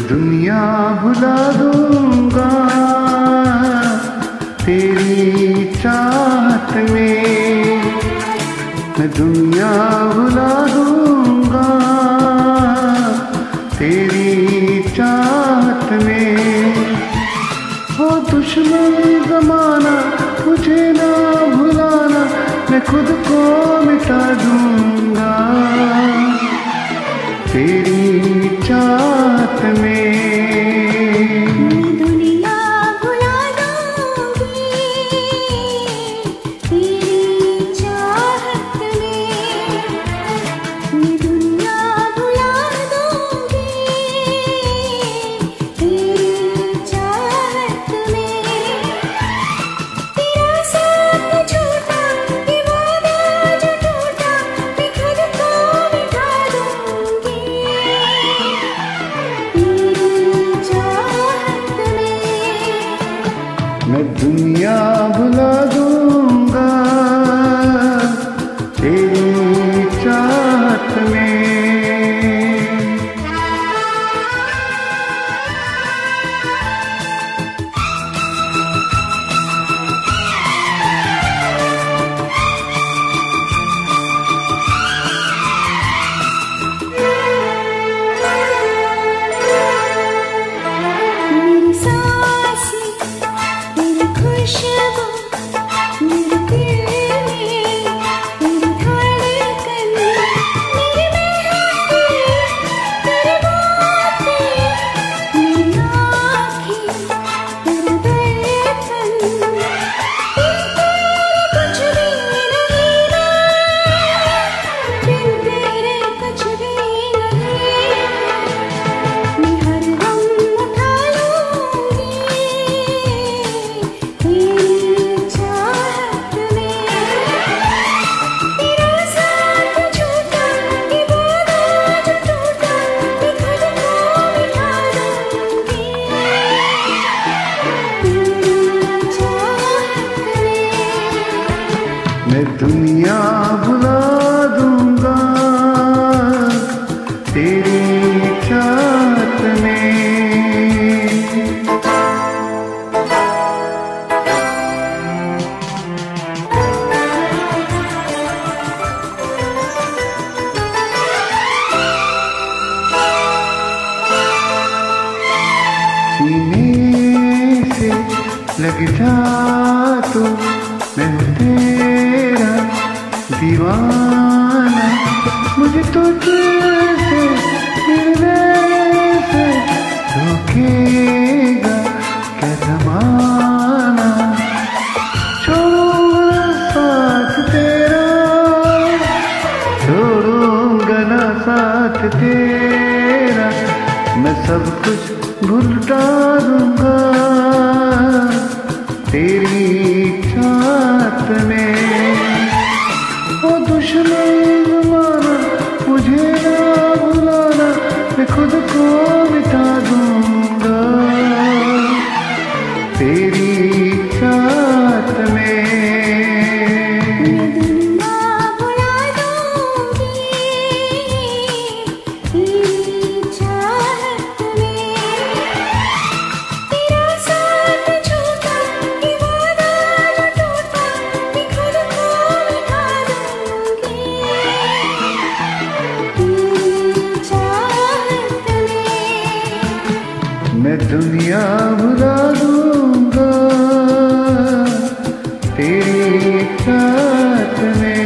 दुनिया भुला दूँगा। तेरी चाहत में मैं दुनिया भुला दूँगा। तेरी चाहत में वो दुश्मन जमाना, मुझे ना भुलाना, मैं खुद को मिटा दूँगा दुनिया भुला दूँगा। तेरी चाहत में। से लग जा तो मैं तेरा दीवाना, मुझे तुझसे मिलने से रोकेगा क्या जमाना? छोड़ साथ तेरा छोड़ूँगा ना साथ तेरा, मैं सब कुछ भूल डालूँगा। तेरी दुनिया भुला दूँगा। तेरी साथ में।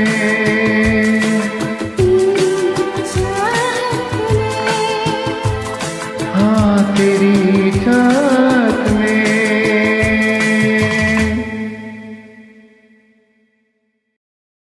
हाँ तेरी